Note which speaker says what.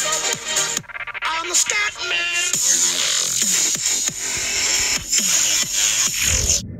Speaker 1: I'm the scat man.